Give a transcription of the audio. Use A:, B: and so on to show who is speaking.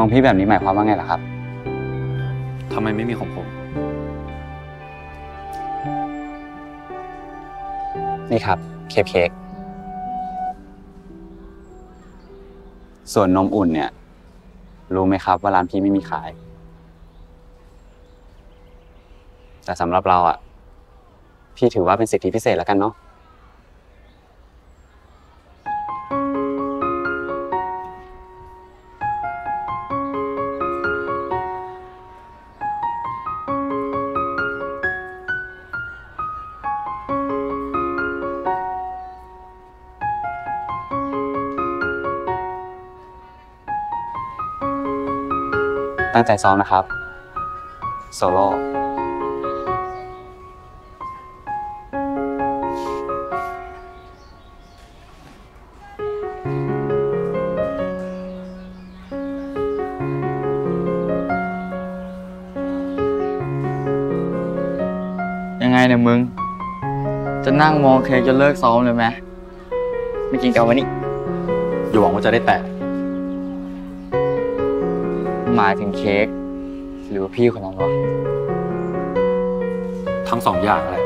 A: มองพี่แบบนี้หมายความว่าไงล่ะครับ
B: ทำไมไม่มีของผม
A: นี่ครับเคปเค้กส่วนนมอุ่นเนี่ย รู้ไหมครับว่าร้านพี่ไม่มีขาย แต่สำหรับเราอะ พี่ถือว่าเป็นสิทธิพิเศษแล้วกันเนาะ ตั้งใจซ้อมนะครับ โซโล่
C: ยังไงเนี่ยมึง จะนั่งมองเค้กจนเลิกซ้อมเลยไหมไม่กินกันวันนี้
B: อย่าหวังว่าจะได้แตะ
C: หมายถึงเค้กหรือว่าพี่คนนั้นวะ
B: ทั้งสองอย่างแหละ